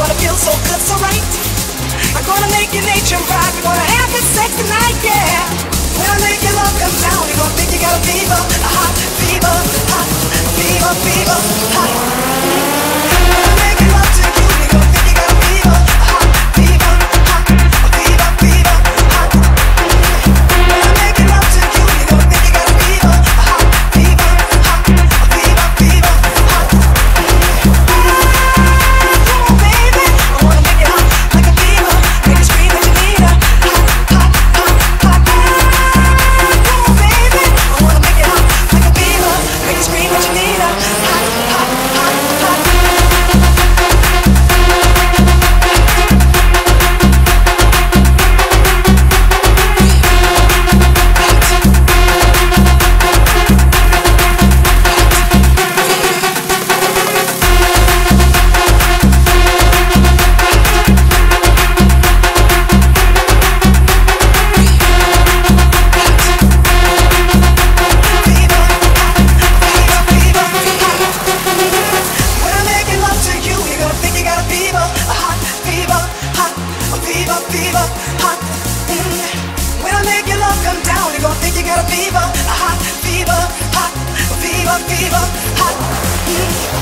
gonna feel so good, so right. I'm gonna make your nature right. We're gonna have this sex tonight, yeah. When I make your love come down, you're gonna think you got a fever, a hot fever, hot. Fever, hot fever, hot fever, fever, hot.